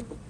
Mm-hmm.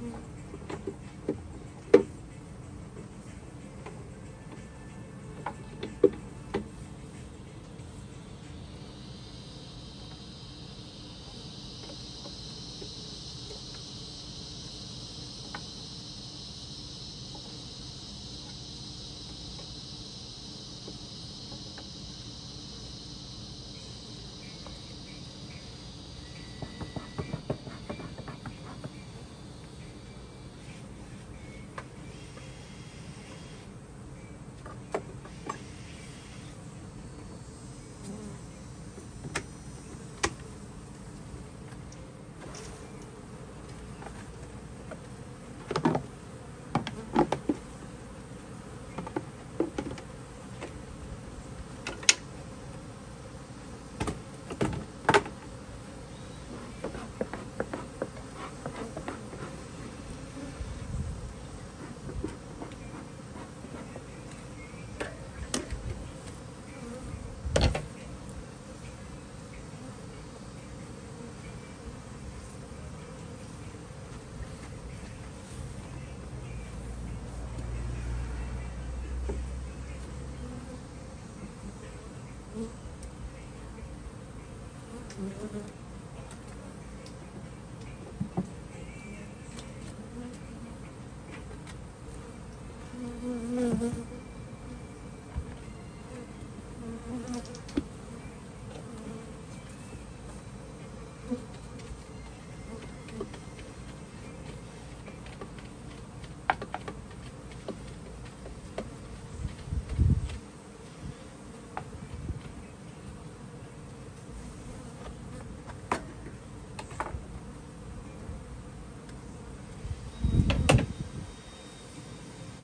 음. mm -hmm.